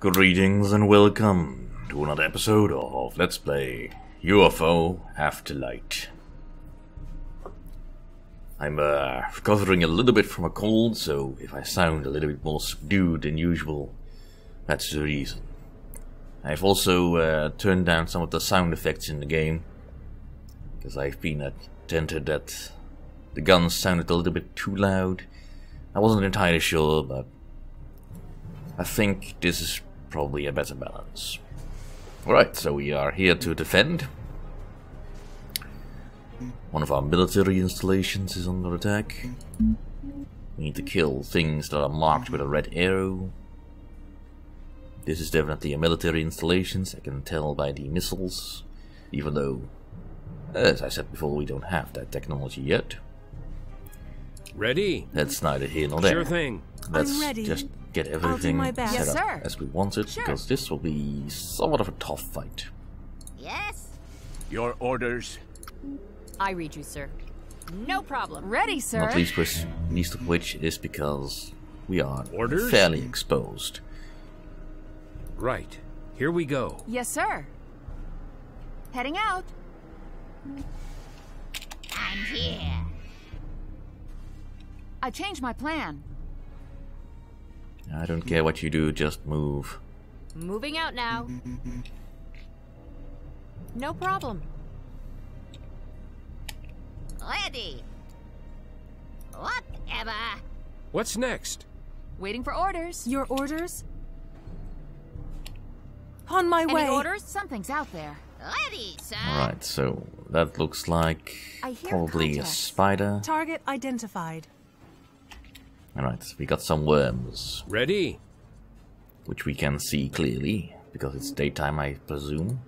Greetings and welcome to another episode of Let's Play UFO Afterlight. I'm uh, recovering a little bit from a cold, so if I sound a little bit more subdued than usual, that's the reason. I've also uh, turned down some of the sound effects in the game, because I've been attentive that the guns sounded a little bit too loud. I wasn't entirely sure, but I think this is probably a better balance. Alright, so we are here to defend. One of our military installations is under attack. We need to kill things that are marked with a red arrow. This is definitely a military installation, I can tell by the missiles. Even though, as I said before, we don't have that technology yet. Ready? That's neither here nor there. Sure thing. Let's I'm ready. just get everything my best. set Yes, up sir. as we want it, Sure. because this will be somewhat of a tough fight. Yes? Your orders. I read you, sir. No problem. Ready, sir. Not least, which, least of which is because we are Orders? fairly exposed. Right. Here we go. Yes, sir. Heading out. I'm here. I changed my plan. I don't care what you do, just move. Moving out now. No problem. Ready. Whatever. What's next? Waiting for orders. Your orders? On my Any way. orders? Something's out there. Ready, sir. Alright, so that looks like I hear probably a spider. Target identified. Alright, we got some worms, Ready? which we can see clearly, because it's daytime, I presume.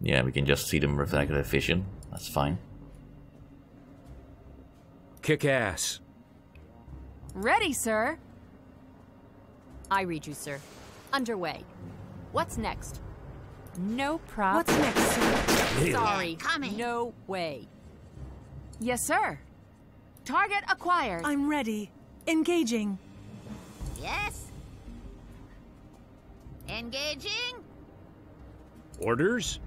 Yeah, we can just see them with regular vision. That's fine. Kick ass. Ready, sir. I read you, sir. Underway. What's next? No problem. What's next, sir? Sorry. Coming. No way. Yes, sir. Target acquired. I'm ready. Engaging. Yes? Engaging? Orders?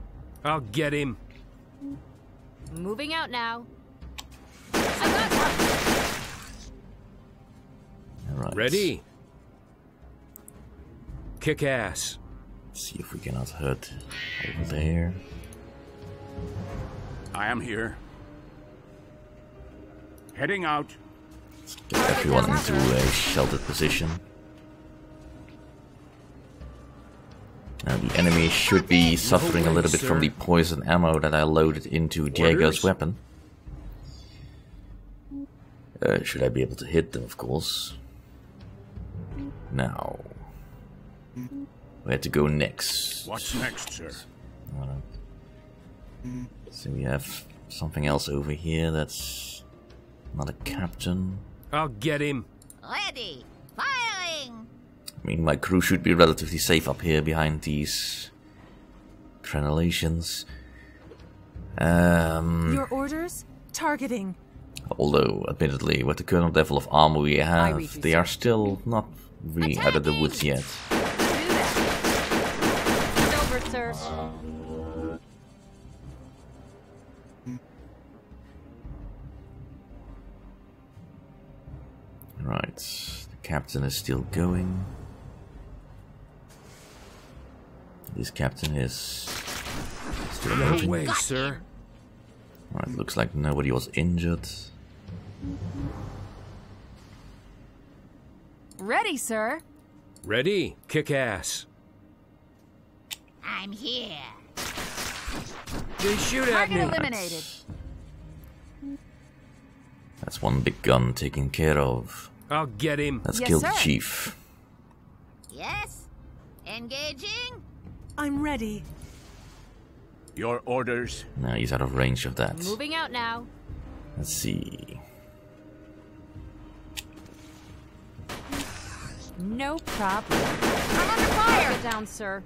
I'll get him. Moving out now. I got one. Alright. Ready? Kick ass. See if we cannot hurt over there. I am here. Heading out. Get everyone into a sheltered position. Now the enemy should be suffering a little bit from the poison ammo that I loaded into Diego's weapon. Uh, should I be able to hit them, of course. Now, where to go next? What's next, sir? So we have something else over here that's not a captain. I'll get him. Ready. Firing. I mean, my crew should be relatively safe up here behind these crenellations. Um, Your orders? Targeting. although, admittedly, with the current level of armor we have, they are still not really out of the woods yet. Do that. It's over, sir. Right, the captain is still going. This captain is still No moving. way, sir. Alright, looks like nobody was injured. Ready, sir. Ready? Kick ass. I'm here. They shoot at Target me. eliminated. That's one big gun taken care of. I'll get him. Let's Yes, kill the chief. Yes? Engaging? I'm ready. Your orders. Now he's out of range of that. Moving out now. Let's see. No problem. I'm under fire. Get down, sir.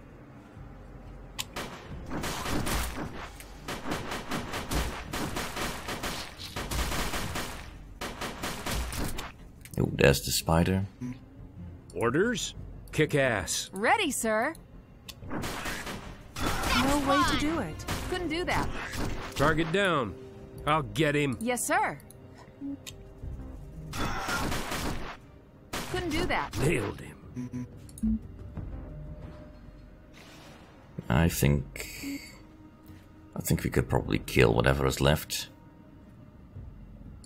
Oh, there's the spider. Orders? Kick ass. Ready, sir. No way to do it. Couldn't do that. Target down. I'll get him. Yes, sir. Couldn't do that. Nailed him. I think. I think we could probably kill whatever is left.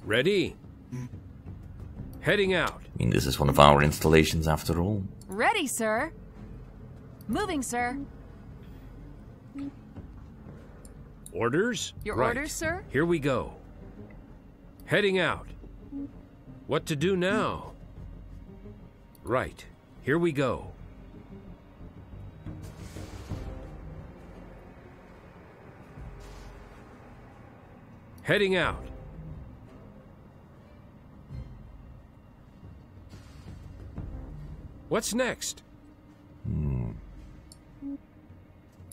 Ready? Heading out. I mean, this is one of our installations after all. Ready, sir. Moving, sir. Orders? Your Right. orders, sir? Here we go. Heading out. What to do now? Right. Here we go. Heading out. What's next? Hmm.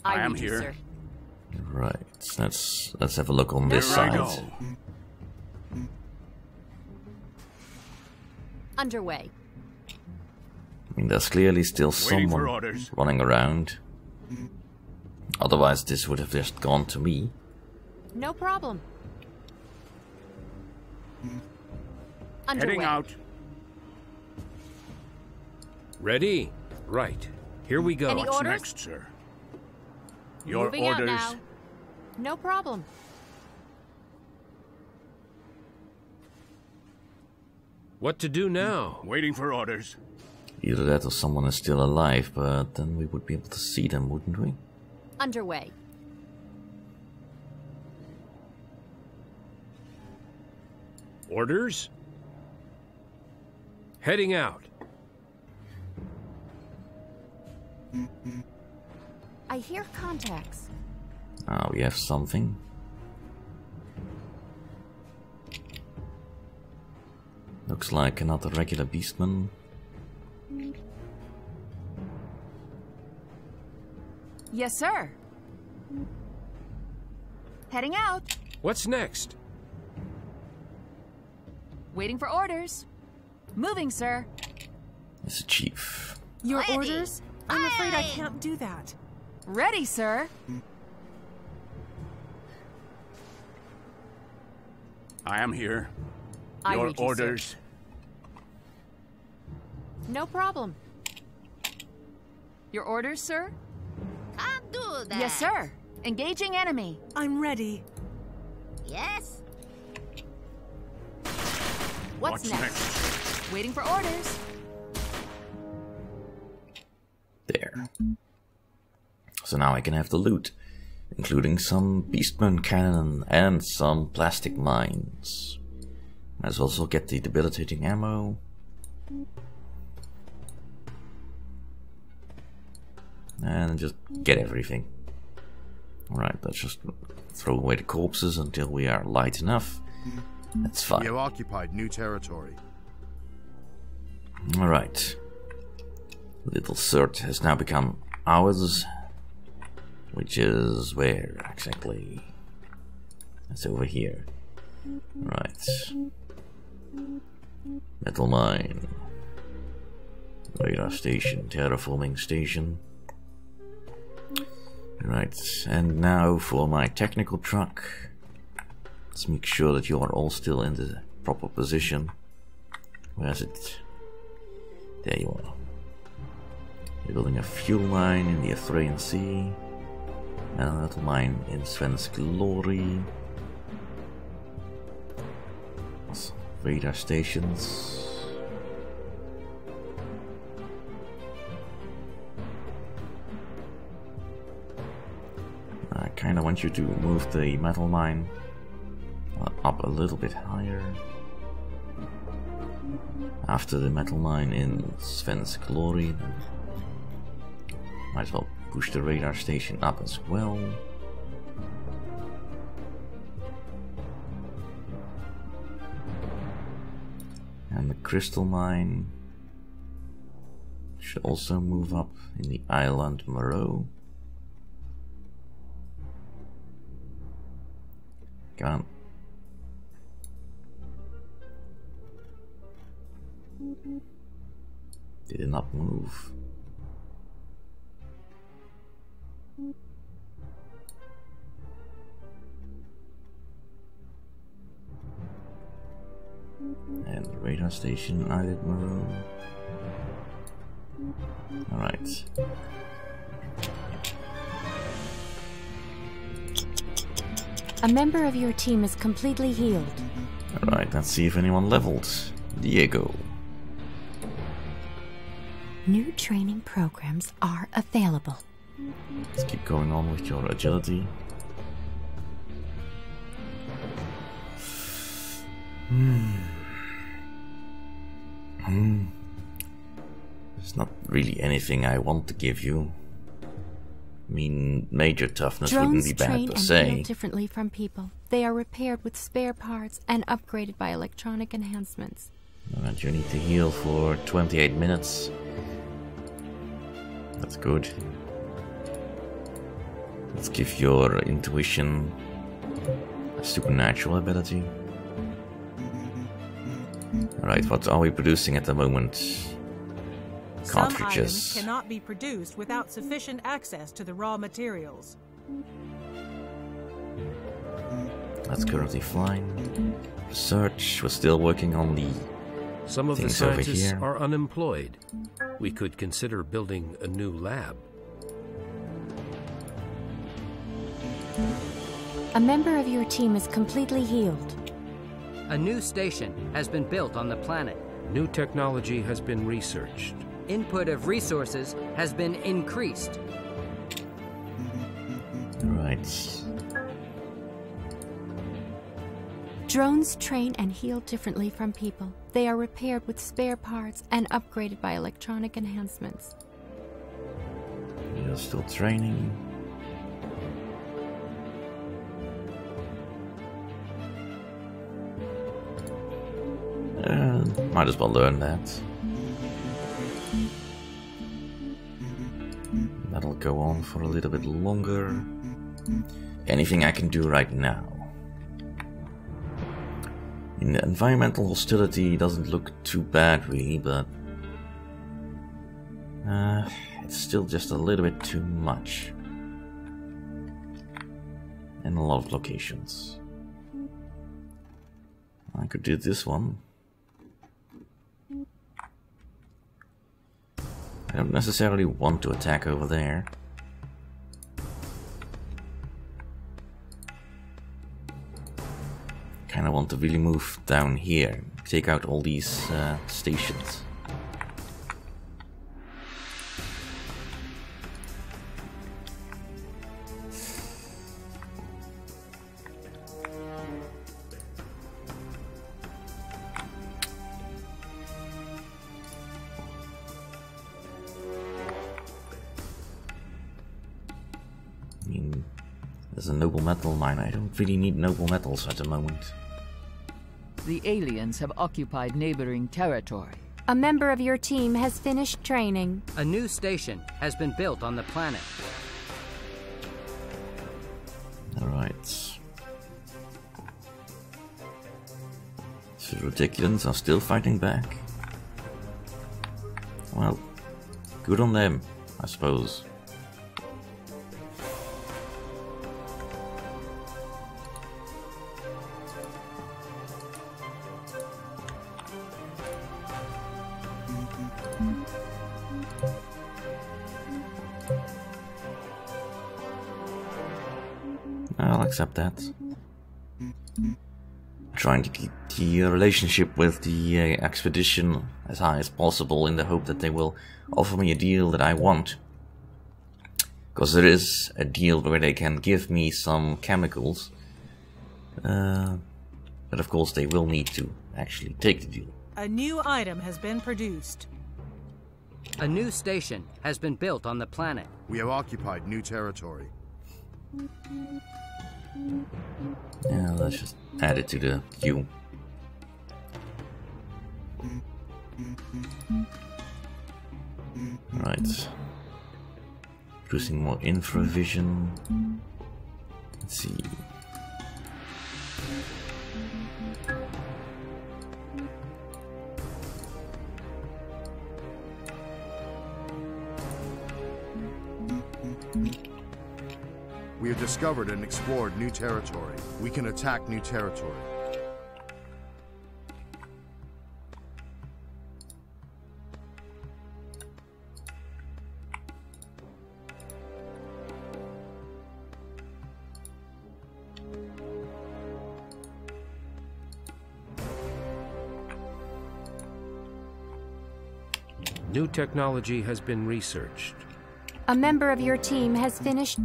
I, I am read you, here. sir. Right. Let's let's have a look on this Here I side. Underway. I mean, there's clearly still Waiting for someone running around. Otherwise, this would have just gone to me. No problem. Underway. Heading out. Ready? Right. Here we go. Any What's orders? next, sir? Your Moving orders. out now. No problem. What to do now? Waiting for orders. Either that or someone is still alive, but then we would be able to see them, wouldn't we? Underway. Orders? Heading out. I hear contacts. Ah, we have something. Looks like another regular beastman. Yes, sir. Heading out. What's next? Waiting for orders. Moving, sir. It's a chief. Your Ready. orders? I'm afraid I can't do that. Ready, sir. I am here. Your read you, orders. No problem. Your orders, sir? I'll do that. Yes, sir. Engaging enemy. I'm ready. Yes. What's, next? Waiting for orders. There. So now I can have the loot, including some beastman cannon and some plastic mines. Might also get the debilitating ammo. And just get everything. Alright, let's just throw away the corpses until we are light enough. That's fine. You have occupied new territory. Alright. Little Cert has now become ours. Which is where exactly? It's over here. Right. Metal mine. Radar station, terraforming station. Right, and now for my technical truck. Let's make sure that you are all still in the proper position. Where's it? There you are. We're building a fuel line in the Athraean Sea. A little mine in Sven's Glory. Radar stations. I kinda want you to move the metal mine uh, up a little bit higher. After the metal mine in Sven's Glory, might as well push the radar station up as well. And the crystal mine should also move up in the island Moreau. Come on. Did it not move? And the radar station did move. Alright. A member of your team is completely healed. Alright, let's see if anyone leveled. Diego. New training programs are available. Let's keep going on with your agility. Hmm. Hmm. There's not really anything I want to give you. I mean, major toughness wouldn't be bad per and se. heal differently from people. They are repaired with spare parts and upgraded by electronic enhancements. Alright, you need to heal for 28 minutes. That's good. Let's give your intuition a supernatural ability. Alright, what are we producing at the moment? Cartridges. Some items Cartridges. cannot be produced without sufficient access to the raw materials. That's currently flying. Research, we're still working on the Some of the Things over scientists here. are unemployed. We could consider building a new lab. A member of your team is completely healed. A new station has been built on the planet. New technology has been researched. Input of resources has been increased. Right. Drones train and heal differently from people. They are repaired with spare parts and upgraded by electronic enhancements. You're still training. Might as well learn that. That'll go on for a little bit longer. Anything I can do right now? The environmental hostility doesn't look too bad really, but uh, it's still just a little bit too much. In a lot of locations. I could do this one. I don't necessarily want to attack over there. Kinda want to really move down here, take out all these uh, stations. There's a noble metal mine. I don't really need noble metals at the moment. The aliens have occupied neighboring territory. A member of your team has finished training. A new station has been built on the planet. Alright. The Reticulans are still fighting back. Well, good on them, I suppose. Accept that. Trying to keep the relationship with the uh, expedition as high as possible in the hope that they will offer me a deal that I want. Because there is a deal where they can give me some chemicals. Uh, but of course they will need to actually take the deal. A new item has been produced. A new station has been built on the planet. We have occupied new territory. Yeah, let's just add it to the queue. Right. Producing more infravision. Let's see. We have discovered and explored new territory. We can attack new territory. New technology has been researched. A member of your team has finished.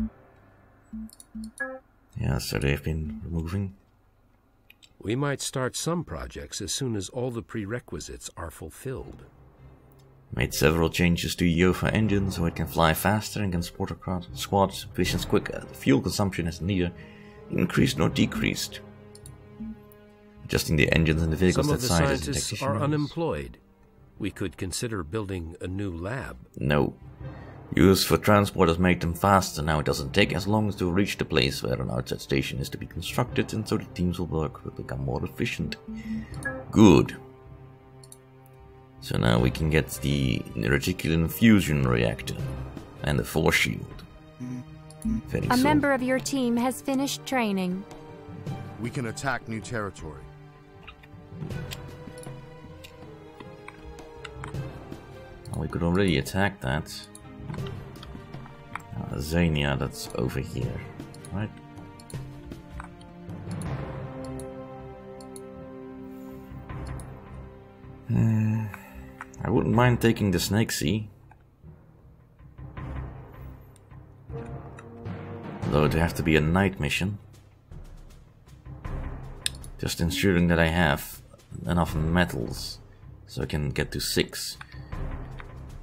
Yeah, so they've been removing. We might start some projects as soon as all the prerequisites are fulfilled. Made several changes to Yofa engine so it can fly faster and can support across squads missions quicker. The fuel consumption has neither increased nor decreased. Adjusting the engines and the vehicles Some of that the sizes and scientists are unemployed. We could consider building a new lab. No. Use for transport has made them faster. Now it doesn't take as long as to reach the place where an outside station is to be constructed, and so the teams will work will become more efficient. Good. So now we can get the Reticulan fusion reactor and the force shield. Very A soon. member of your team has finished training. We can attack new territory. We could already attack that. Uh, Zania, that's over here, right? Hmm, I wouldn't mind taking the Snake Sea. Though it'd have to be a night mission. Just ensuring that I have enough metals so I can get to six.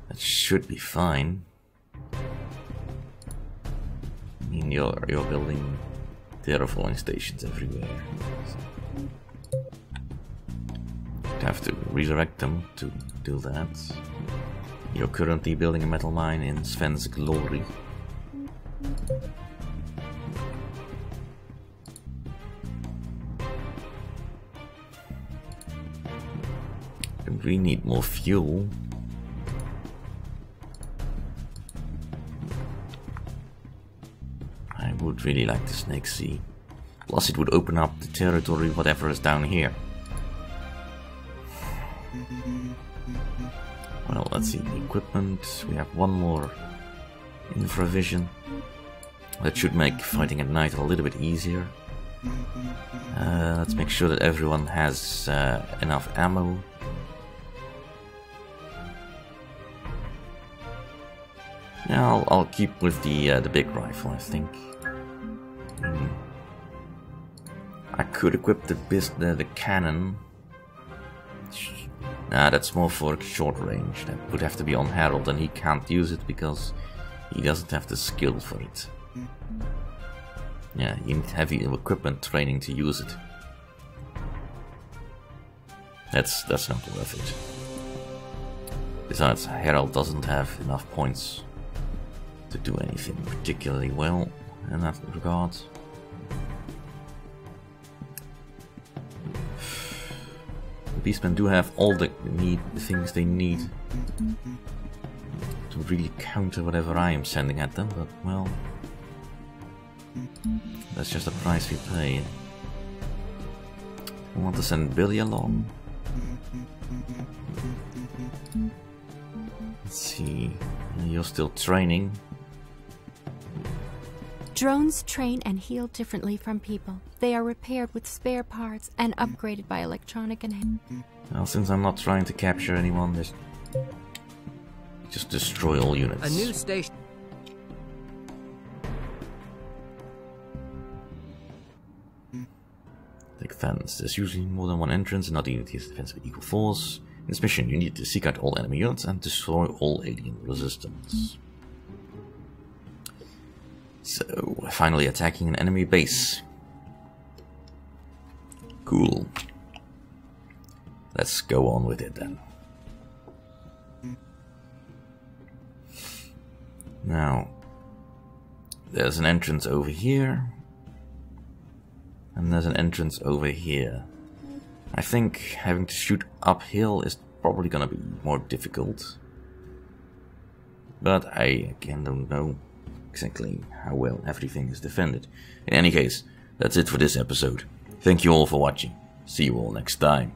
That should be fine. You're, building terraforming stations everywhere. You'd have to resurrect them to do that. You're currently building a metal mine in Sven's Glory. We need more fuel. Would really like the Snake Sea. Plus it would open up the territory whatever is down here. Well, let's see. Equipment. We have one more infravision. That should make fighting at night a little bit easier. Uh, let's make sure that everyone has uh, enough ammo. Yeah, I'll, I'll keep with the uh, the big rifle, I think. I could equip the bis the, uh, the cannon. Nah, that's more for short range. That would have to be on Harold, and he can't use it because he doesn't have the skill for it. Yeah, you need heavy equipment training to use it. That's that's not worth it. Besides, Harold doesn't have enough points to do anything particularly well in that regard. The Beastmen do have all the need the things they need to really counter whatever I am sending at them, but well that's just the price we pay. I want to send Billy along. Let's see. You're still training. Drones train and heal differently from people. They are repaired with spare parts and upgraded by electronic and. Well, since I'm not trying to capture anyone, just just destroy all units. A new station. Take fence. There's usually more than one entrance, and not unity is defense with equal force. In this mission, you need to seek out all enemy units and destroy all alien resistance. So, finally attacking an enemy base. Cool. Let's go on with it then. Now, there's an entrance over here. And there's an entrance over here. I think having to shoot uphill is probably gonna be more difficult. But I again don't know exactly how well everything is defended. In any case, that's it for this episode. Thank you all for watching. See you all next time.